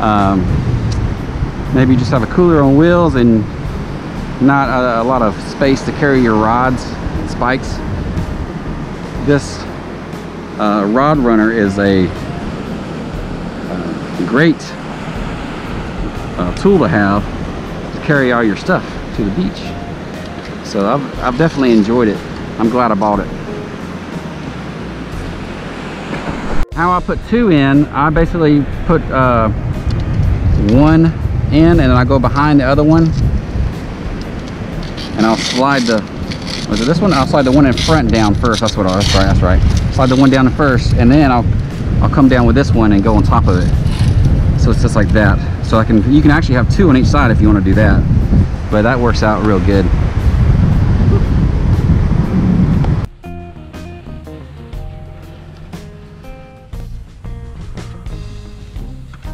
um, maybe just have a cooler on wheels and not a, a lot of space to carry your rods, spikes. This uh, rod runner is a uh, great uh, tool to have to carry all your stuff to the beach. So I've, I've definitely enjoyed it. I'm glad I bought it. How I put two in, I basically put uh, one in and then I go behind the other one and I'll slide the was it this one? I'll slide the one in front down first. That's what I that's right, that's right. Slide the one down first and then I'll I'll come down with this one and go on top of it. So it's just like that. So I can you can actually have two on each side if you want to do that. But that works out real good.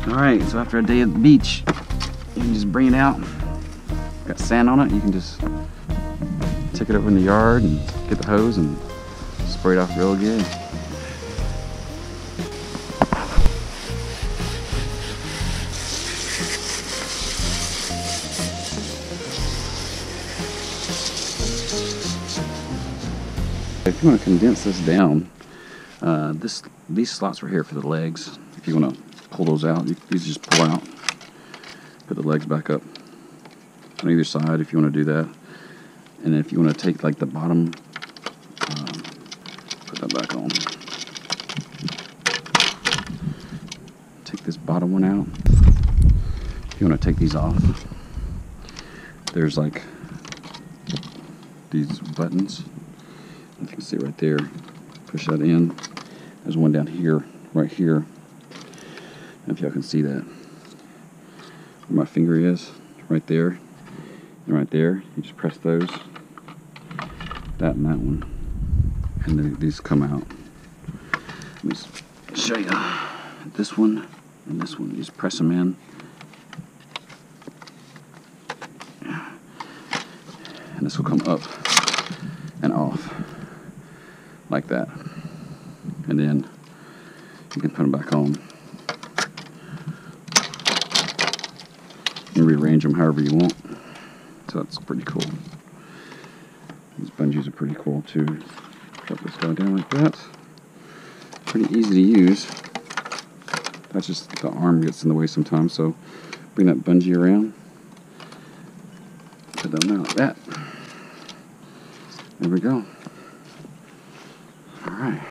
All right, so after a day at the beach, you can just bring it out. Got sand on it, you can just take it over in the yard and get the hose and spray it off real good. If you want to condense this down, uh, this these slots were here for the legs. If you want to pull those out, you, these just pull out. Put the legs back up on either side if you want to do that. And if you want to take like the bottom, um, put that back on. Take this bottom one out. If you want to take these off, there's like these buttons. If you can see right there, push that in. There's one down here, right here. If y'all can see that. Where my finger is, right there, and right there. You just press those. That and that one. And then these come out. Let me show you this one and this one. You just press them in. And this will come up and off. Like that. And then you can put them back on and rearrange them however you want so that's pretty cool these bungees are pretty cool too. Drop this guy down like that. Pretty easy to use. That's just the arm gets in the way sometimes, so bring that bungee around. Put them out like that. There we go. Alright.